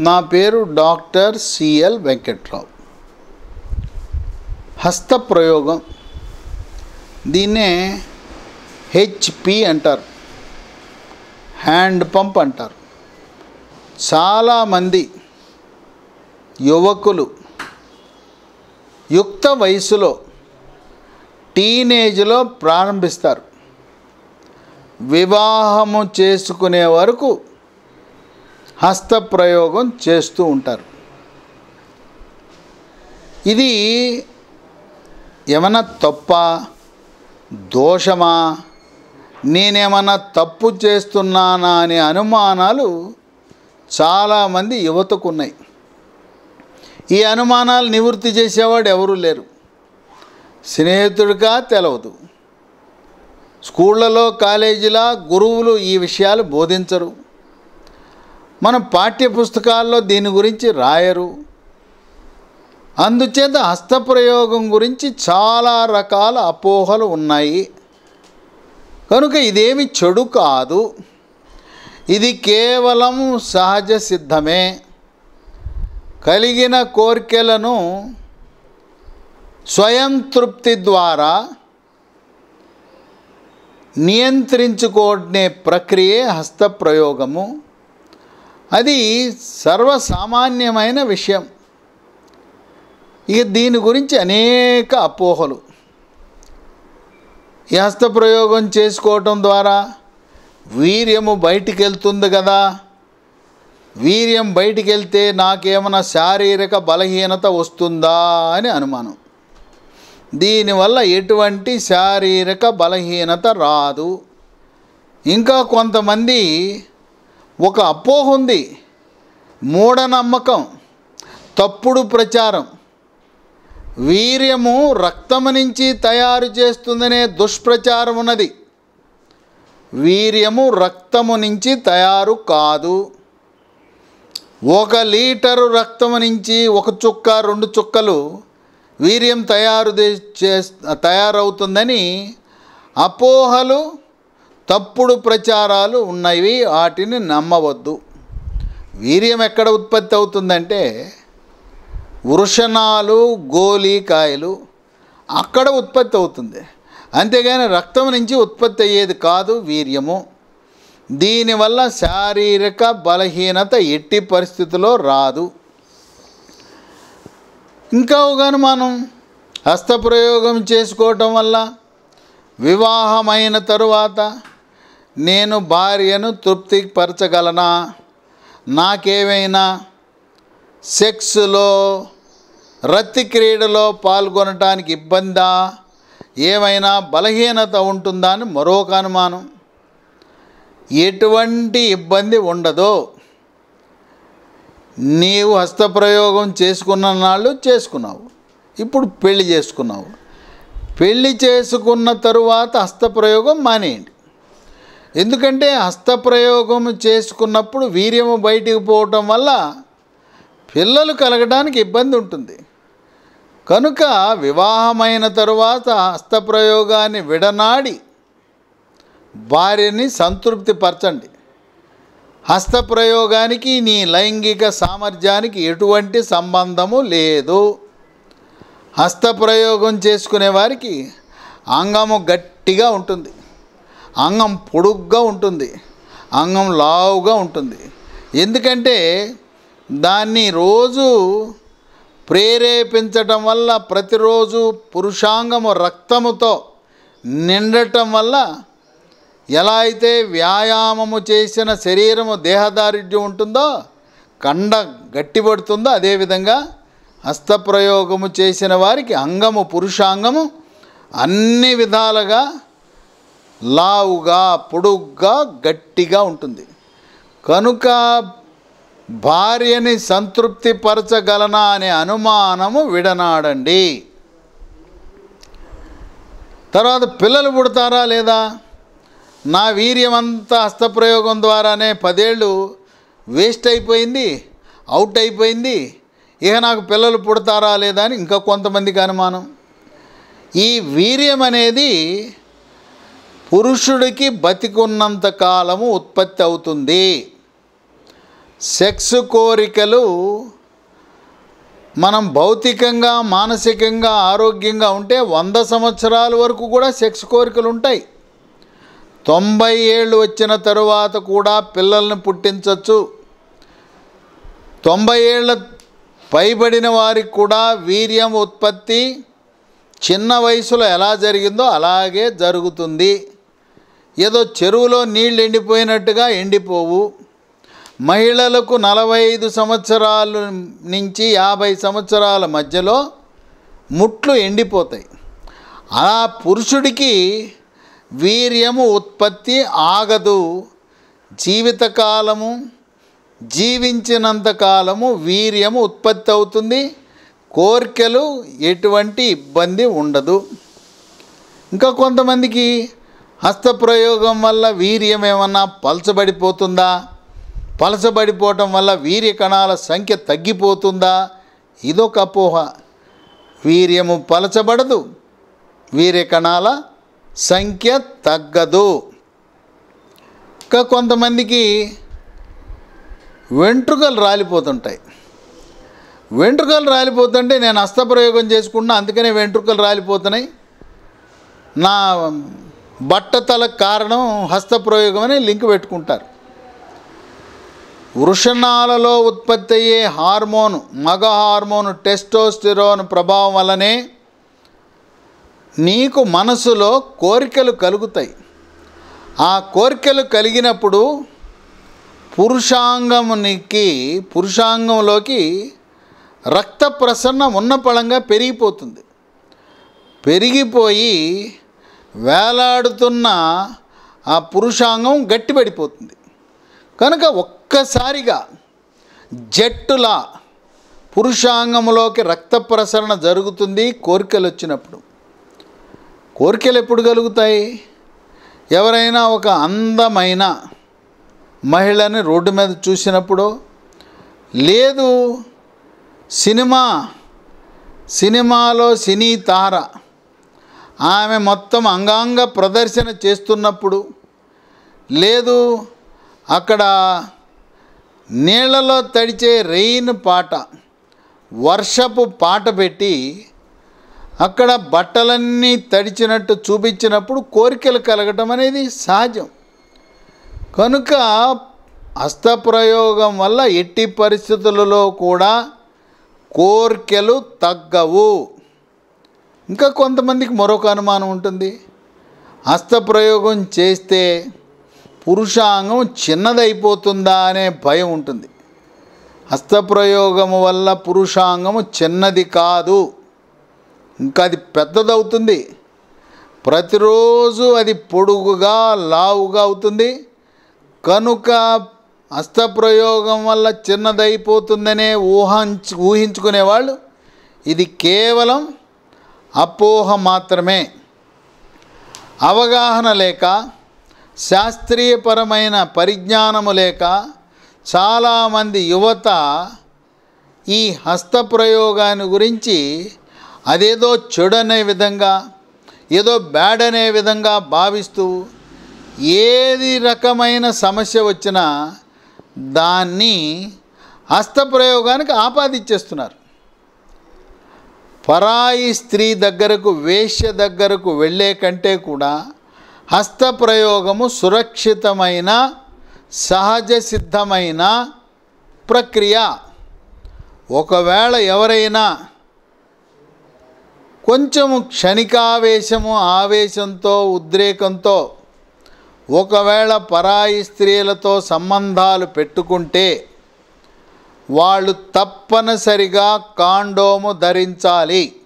నా పేరు doctor CL Venkatrao. హస్తప్రయోగం దీన్నే హెచ్పి అంటారు. హ్యాండ్ పంప్ అంటారు. చాలామంది యువకులు యుక్త వయసులో టీనేజ్లో ప్రారంభిస్తారు. వివాహము చేసుకునే వరకు హస్తప్రయోగం చేస్తూ ఉంటారు. ఇది ఏమన్నా తప్ప? దోషమా? నేనేమన్నా తప్పు చేస్తున్నానా అనే అనుమానాలు చాలామంది యువతకు ఉన్నాయి ఈ అనుమానాలు నివృత్తి చేసేవాడు ఎవరూ లేరు. స్నేహితుడిగా తెలవదు. స్కూళ్ళలో కాలేజీలా గురువులు ఈ విషయాలు బోధించరు. మన పాఠ్య పుస్తకాల్లో దీని గురించి రాయరు. అందుచేత హస్తప్రయోగం గురించి చాలా రకాల అపోహలు ఉన్నాయి. కనుక ఇదేమి చెడు కాదు. ఇది కేవలం సహజ సిద్ధమే. కలిగిన కోరికలను స్వయం తృప్తి ద్వారా నియంత్రించుకునే ప్రక్రియే హస్తప్రయోగము. అది సర్వసామాన్యమైన విషయం. ఇక దీని గురించి అనేక అపోహలు. ఈ హస్తప్రయోగం చేసుకోవటం ద్వారా వీర్యము బయటికి వెళ్తుంది కదా. వీర్యం బయటికి వెళ్తే నాకేమైనా శారీరక బలహీనత వస్తుందా అని అనుమానం. దీనివల్ల ఎటువంటి శారీరక బలహీనత రాదు. ఇంకా కొంతమంది ఒక అపోహ ఉంది. మూఢనమ్మకం తప్పుడు ప్రచారం. వీర్యము రక్తము నుంచి తయారు చేస్తుందనే దుష్ప్రచారం ఉన్నది. వీర్యము రక్తము నుంచి తయారు కాదు. ఒక లీటరు రక్తము నుంచి ఒక చుక్క రెండు చుక్కలు వీర్యం తయారు చే తయారవుతుందని అపోహలు తప్పుడు ప్రచారాలు ఉన్నవి వాటిని నమ్మవద్దు. వీర్యం ఎక్కడ ఉత్పత్తి అవుతుందంటే వృషణాలు గోలీకాయలు అక్కడ ఉత్పత్తి అవుతుంది. అంతేగాని రక్తం నుంచి ఉత్పత్తి అయ్యేది కాదు వీర్యము. దీనివల్ల శారీరక బలహీనత ఎట్టి పరిస్థితిలో రాదు. ఇంకా ఒక అనుమానం హస్తప్రయోగం చేసుకోవటం వల్ల వివాహమైన తరువాత నేను భార్యను తృప్తిపరచగలనా? నాకేమైనా సెక్స్లో రత్తి క్రీడలో పాల్గొనటానికి ఇబ్బందా? ఏమైనా బలహీనత ఉంటుందా అని మరొక అనుమానం. ఎటువంటి ఇబ్బంది ఉండదు. నీవు హస్తప్రయోగం చేసుకున్న నాళ్ళు చేసుకున్నావు. ఇప్పుడు పెళ్ళి చేసుకున్నావు. పెళ్ళి చేసుకున్న తరువాత హస్తప్రయోగం మానేయండి. ఎందుకంటే హస్తప్రయోగం చేసుకున్నప్పుడు వీర్యము బయటికి పోవటం వల్ల పిల్లలు కలగడానికి ఇబ్బంది ఉంటుంది. కనుక వివాహమైన తరువాత హస్తప్రయోగాన్ని విడనాడి భార్యని సంతృప్తిపరచండి. హస్తప్రయోగానికి నీ లైంగిక సామర్థ్యానికి ఎటువంటి సంబంధము లేదు. హస్తప్రయోగం చేసుకునే వారికి అంగము గట్టిగా ఉంటుంది. అంగం పొడుగ్గా ఉంటుంది. అంగం లావుగా ఉంటుంది. ఎందుకంటే దాన్ని రోజు ప్రేరేపించటం వల్ల ప్రతిరోజు పురుషాంగము రక్తముతో నిండటం వల్ల ఎలా అయితే వ్యాయామము చేసిన శరీరము దేహదారిద్ర్యం ఉంటుందో కండ గట్టిపడుతుందో అదేవిధంగా హస్తప్రయోగము చేసిన వారికి అంగము పురుషాంగము అన్ని విధాలుగా లావుగా పొడుగ్గా గట్టిగా ఉంటుంది. కనుక భార్యని సంతృప్తిపరచగలనా అనే అనుమానము విడనాడండి. తర్వాత పిల్లలు పుడతారా లేదా? నా వీర్యమంతా హస్తప్రయోగం ద్వారానే పదేళ్ళు వేస్ట్ అయిపోయింది అవుట్ అయిపోయింది. ఇక నాకు పిల్లలు పుడతారా లేదా అని ఇంకా కొంతమందికి అనుమానం. ఈ వీర్యం అనేది పురుషుడికి బతికున్నంత కాలము ఉత్పత్తి అవుతుంది. సెక్స్ కోరికలు మనం భౌతికంగా మానసికంగా ఆరోగ్యంగా ఉంటే వంద సంవత్సరాల వరకు కూడా సెక్స్ కోరికలు ఉంటాయి. తొంభై ఏళ్ళు వచ్చిన తరువాత కూడా పిల్లల్ని పుట్టించవచ్చు తొంభై ఏళ్ళ పైబడిన వారికి కూడా వీర్యం ఉత్పత్తి చిన్న వయసులో ఎలా జరిగిందో అలాగే జరుగుతుంది. ఏదో చెరువులో నీళ్ళు ఎండిపోయినట్టుగా ఎండిపోవు. మహిళలకు నలభై ఐదు సంవత్సరాల నుంచి యాభై సంవత్సరాల మధ్యలో ముట్లు ఎండిపోతాయి. అలా పురుషుడికి వీర్యము ఉత్పత్తి ఆగదు. జీవితకాలము జీవించినంత కాలము వీర్యము ఉత్పత్తి అవుతుంది. కోరికలు ఎటువంటి ఇబ్బంది ఉండదు. ఇంకా కొంతమందికి హస్తప్రయోగం వల్ల వీర్యం ఏమన్నా పలచబడిపోతుందా? పలచబడిపోవటం వల్ల వీర్య కణాల సంఖ్య తగ్గిపోతుందా? ఇదొక అపోహ. వీర్యము పలచబడదు. వీర్య కణాల సంఖ్య తగ్గదు. ఇంకా కొంతమందికి వెంట్రుకలు రాలిపోతుంటాయి. వెంట్రుకలు రాలిపోతుంటే నేను హస్తప్రయోగం చేసుకున్నా అందుకనే వెంట్రుకలు రాలిపోతున్నాయి. నా బట్టతల కారణం హస్తప్రయోగం అని లింక్ పెట్టుకుంటారు. వృషణాలలో ఉత్పత్తి అయ్యే హార్మోన్ మగ హార్మోన్ టెస్టోస్టిరోన్ ప్రభావం వల్లనే నీకు మనసులో కోరికలు కలుగుతాయి. ఆ కోరికలు కలిగినప్పుడు పురుషాంగమునికి పురుషాంగంలోకి రక్త ప్రసరణ ఉన్నపళంగా పెరిగిపోతుంది. పెరిగిపోయి వేలాడుతున్న ఆ పురుషాంగం గట్టిపడిపోతుంది. కనుక ఒక్కసారిగా జట్టులా పురుషాంగంలోకి రక్త ప్రసరణ జరుగుతుంది కోరికలు వచ్చినప్పుడు కోరికలు ఎప్పుడు కలుగుతాయి? ఎవరైనా ఒక అందమైన మహిళని రోడ్డు మీద చూసినప్పుడు లేదు సినిమా సినిమాలో సినీ తార ఆమె మొత్తం అంగాంగ ప్రదర్శన చేస్తున్నప్పుడు లేదు అక్కడ నీళ్ళలో తడిచే రెయిన్ పాట వర్షపు పాట పెట్టి అక్కడ బట్టలన్నీ తడిచినట్టు చూపించినప్పుడు కోరికలు కలగటం అనేది సహజం. కనుక హస్తప్రయోగం వల్ల ఎట్టి పరిస్థితులలో కూడా కోరికలు తగ్గవు. ఇంకా కొంతమందికి మరొక అనుమానం ఉంటుంది. హస్తప్రయోగం చేస్తే పురుషాంగం చిన్నదైపోతుందా అనే భయం ఉంటుంది. హస్తప్రయోగము వల్ల పురుషాంగము చిన్నది కాదు. ఇంకా అది పెద్దదవుతుంది. ప్రతిరోజు అది పొడుగుగా లావుగా అవుతుంది. కనుక హస్తప్రయోగం వల్ల చిన్నదైపోతుందనే ఊహ ఊహించుకునేవాళ్ళు ఇది కేవలం అపోహ మాత్రమే. అవగాహన లేక శాస్త్రీయపరమైన పరిజ్ఞానము లేక చాలామంది యువత ఈ హస్తప్రయోగాన్ని గురించి అదేదో చెడనే విధంగా ఏదో బ్యాడ్ అనే విధంగా భావిస్తూ ఏది రకమైన సమస్య వచ్చినా దాన్ని హస్తప్రయోగానికి ఆపాదిచ్చేస్తున్నారు. పరాయి స్త్రీ దగ్గరకు వేశ్య దగ్గరకు వెళ్ళే కంటే కూడా హస్తప్రయోగము సురక్షితమైన సహజ సిద్ధమైన ప్రక్రియ. ఒకవేళ ఎవరైనా కొంచెము క్షణికావేశము ఆవేశంతో ఉద్రేకంతో ఒకవేళ పరాయి స్త్రీలతో సంబంధాలు పెట్టుకుంటే వాళ్ళు తప్పనిసరిగా కాండోము ధరించాలి.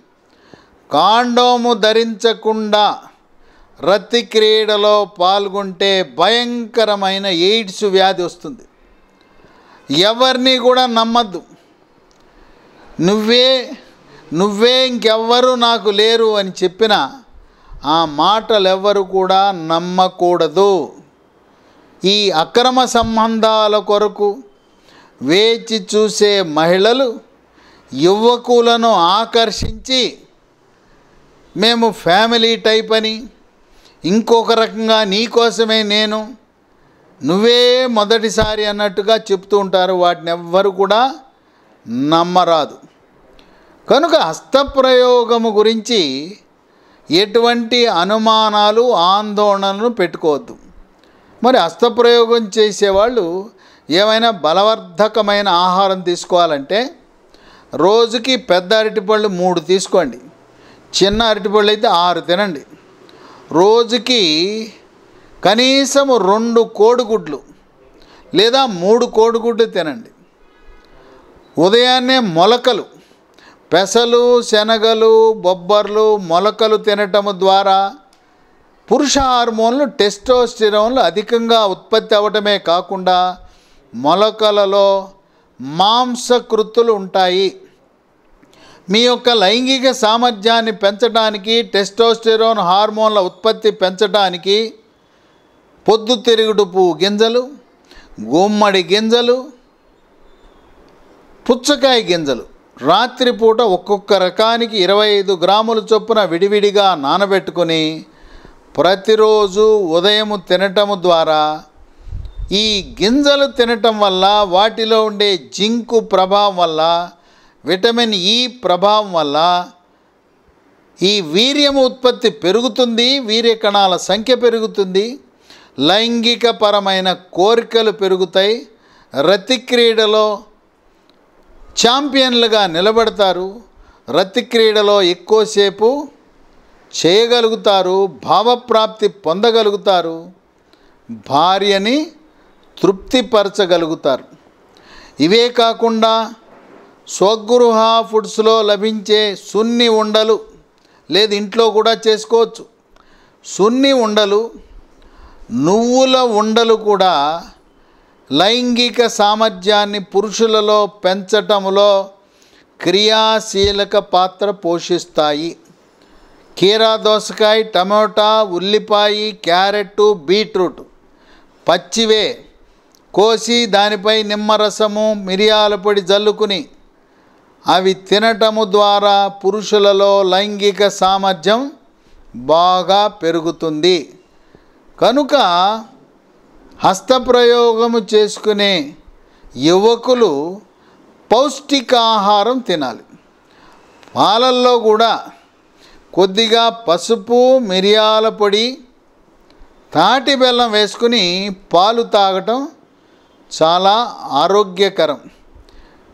కాండోము ధరించకుండా రతి క్రీడలో పాల్గొంటే భయంకరమైన ఎయిడ్స్ వ్యాధి వస్తుంది. ఎవరిని కూడా నమ్మద్దు. నువ్వే నువ్వే ఇంకెవ్వరు నాకు లేరు అని చెప్పిన ఆ మాటలు ఎవ్వరు కూడా నమ్మకూడదు. ఈ అక్రమ సంబంధాల కొరకు వేచి చూసే మహిళలు యువకులను ఆకర్షించి మేము ఫ్యామిలీ టైప్ అని ఇంకొక రకంగా నీకోసమే నేను నువ్వే మొదటిసారి అన్నట్టుగా చెప్తూ ఉంటారు. వాటిని ఎవ్వరు కూడా నమ్మరాదు. కనుక హస్తప్రయోగము గురించి ఎటువంటి అనుమానాలు ఆందోళనలు పెట్టుకోవద్దు. మరి హస్తప్రయోగం చేసేవాళ్ళు ఏమైనా బలవర్ధకమైన ఆహారం తీసుకోవాలంటే రోజుకి పెద్ద అరటిపళ్ళు మూడు తీసుకోండి. చిన్న అరటిపళ్ళు అయితే ఆరు తినండి. రోజుకి కనీసం రెండు కోడిగుడ్లు లేదా మూడు కోడిగుడ్లు తినండి. ఉదయాన్నే మొలకలు పెసలు శనగలు బొబ్బర్లు మొలకలు తినటం ద్వారా పురుష హార్మోన్లు టెస్టోస్టిరోన్లు అధికంగా ఉత్పత్తి అవ్వటమే కాకుండా మొలకలలో మాంసకృతులు ఉంటాయి. మీ యొక్క లైంగిక సామర్థ్యాన్ని పెంచడానికి టెస్టోస్టెరోన్ హార్మోన్ల ఉత్పత్తి పెంచడానికి పొద్దుతిరుగుడు పువ్వు గింజలు గుమ్మడి గింజలు పుచ్చకాయ గింజలు. రాత్రిపూట ఒక్కొక్క రకానికి ఇరవై ఐదు గ్రాముల చొప్పున విడివిడిగా నానబెట్టుకొని ప్రతిరోజు ఉదయం తినటము ద్వారా ఈ గింజలు తినటం వల్ల వాటిలో ఉండే జింకు ప్రభావం వల్ల విటమిన్ ఈ ప్రభావం వల్ల ఈ వీర్యం ఉత్పత్తి పెరుగుతుంది వీర్య కణాల సంఖ్య పెరుగుతుంది లైంగికపరమైన కోరికలు పెరుగుతాయి రతి క్రీడలో ఛాంపియన్లుగా నిలబడతారు రతి క్రీడలో ఎక్కువసేపు చేయగలుగుతారు భావప్రాప్తి పొందగలుగుతారు భార్యని తృప్తిపరచగలుగుతారు. ఇవే కాకుండా స్వగృహ ఫుడ్స్లో లభించే సున్ని ఉండలు లేదు ఇంట్లో కూడా చేసుకోవచ్చు. సున్ని ఉండలు నువ్వుల ఉండలు కూడా లైంగిక సామర్థ్యాన్ని పురుషులలో పెంచటములో క్రియాశీలక పాత్ర పోషిస్తాయి. కీరా దోసకాయ టమోటా ఉల్లిపాయ క్యారెట్ బీట్రూట్ పచ్చివే కోసి దానిపై నిమ్మరసము మిరియాల పొడి జల్లుకుని అవి తినటము ద్వారా పురుషులలో లైంగిక సామర్థ్యం బాగా పెరుగుతుంది. కనుక హస్తప్రయోగము చేసుకునే యువకులు పౌష్టికాహారం తినాలి. పాలల్లో కూడా కొద్దిగా పసుపు మిరియాల పొడి తాటి బెల్లం వేసుకుని పాలు తాగటం చాలా ఆరోగ్యకరం.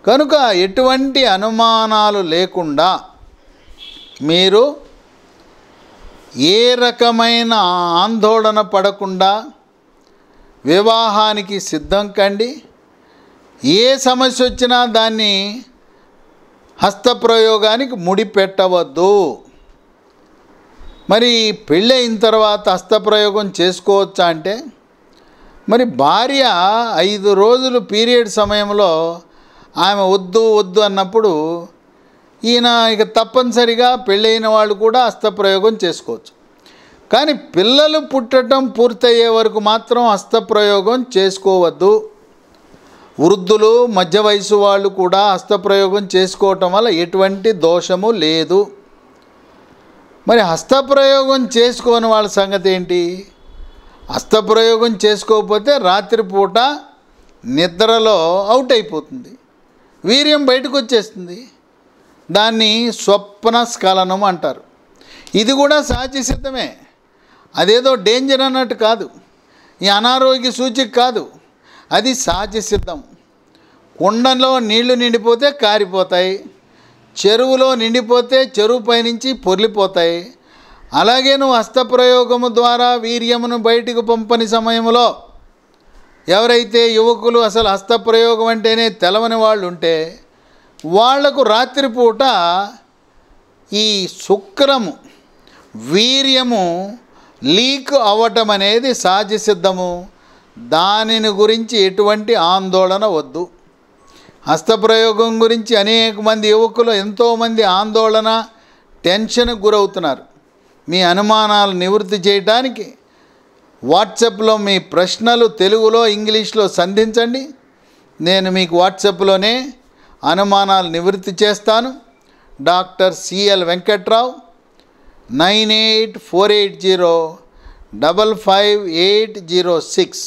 కనుక ఎటువంటి అనుమానాలు లేకుండా మీరు ఏ రకమైన ఆందోళన పడకుండా వివాహానికి సిద్ధం కండి. ఏ సమస్య వచ్చినా దాన్ని హస్తప్రయోగానికి ముడిపెట్టవద్దు. మరి పెళ్ళి అయిన తర్వాత హస్తప్రయోగం చేసుకోవచ్చా అంటే మరి భార్య ఐదు రోజులు పీరియడ్ సమయంలో ఆమె వద్దు వద్దు అన్నప్పుడు ఈయన ఇక తప్పనిసరిగా పెళ్ళైన వాళ్ళు కూడా హస్తప్రయోగం చేసుకోవచ్చు. కానీ పిల్లలు పుట్టడం పూర్తయ్యే వరకు మాత్రం హస్తప్రయోగం చేసుకోవద్దు. వృద్ధులు మధ్య వయసు వాళ్ళు కూడా హస్తప్రయోగం చేసుకోవటం వల్ల ఎటువంటి దోషము లేదు. మరి హస్తప్రయోగం చేసుకోని వాళ్ళ సంగతి ఏంటి? అస్తప్రయోగం చేసుకోకపోతే రాత్రిపూట నిద్రలో అవుట్ అయిపోతుంది. వీర్యం బయటకు వచ్చేస్తుంది. దాన్ని స్వప్న స్ఖలనం అంటారు. ఇది కూడా సహజ సిద్ధమే. అదేదో డేంజర్ అన్నట్టు కాదు. ఈ అనారోగ్య సూచిక కాదు. అది సహజ సిద్ధం. కుండలో నీళ్ళు నిండిపోతే కారిపోతాయి. చెరువులో నిండిపోతే చెరువు పైనుంచి పొర్లిపోతాయి. అలాగే నువ్వు హస్తప్రయోగము ద్వారా వీర్యమును బయటికి పంపని సమయంలో ఎవరైతే యువకులు అసలు హస్తప్రయోగం అంటేనే తెలవని వాళ్ళు ఉంటే వాళ్ళకు రాత్రిపూట ఈ శుక్రము వీర్యము లీక్ అవ్వటం అనేది సహజ సిద్ధము దానిని గురించి ఎటువంటి ఆందోళన వద్దు. హస్తప్రయోగం గురించి అనేక మంది యువకులు ఎంతోమంది ఆందోళన టెన్షన్కి గురవుతున్నారు. మీ అనుమానాలు నివృత్తి చేయడానికి వాట్సాప్లో మీ ప్రశ్నలు తెలుగులో ఇంగ్లీష్లో సంధించండి. నేను మీకు వాట్సాప్లోనే అనుమానాలు నివృత్తి చేస్తాను. Doctor CL Venkatrao nine eight four eight zero double five eight zero six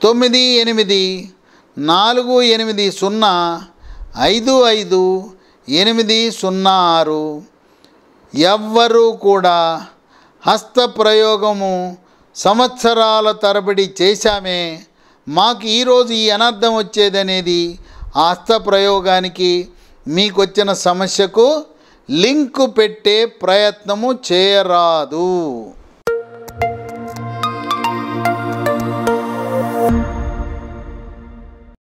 తొమ్మిది ఎనిమిది నాలుగు ఎనిమిది సున్నా ఐదు ఐదు ఎనిమిది సున్నా ఆరు ఎవ్వరూ కూడా హస్తప్రయోగము సంవత్సరాల తరబడి చేశామే. మాకు ఈరోజు ఈ అనర్థం వచ్చేదనేది ఆ హస్తప్రయోగానికి మీకు వచ్చిన సమస్యకు లింకు పెట్టే ప్రయత్నము చేయరాదు.